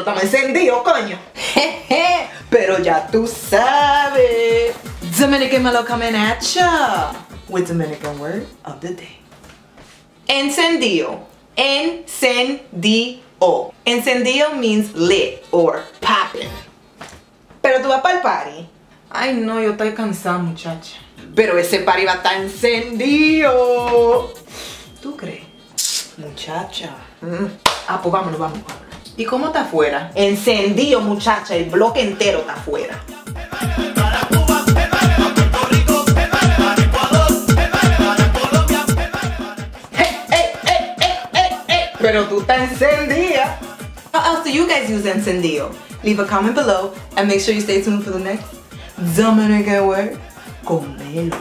estamos encendidos, coño. Pero ya tú sabes. Dominican Melo coming at ya with Dominican word of the day. Encendido. Encendido. Encendido means lit or popping. Pero tú vas para el party. Ay, no, yo estoy cansada, muchacha. Pero ese party va a estar encendido. ¿Tú crees? Muchacha. Mm. Ah, pues vámonos, vámonos. ¿Y cómo está afuera? Encendido, muchacha. El bloque entero está afuera. Pero tú estás encendida. How else do you guys use encendido? Leave a comment below and make sure you stay tuned for the next Dominican word con Melo.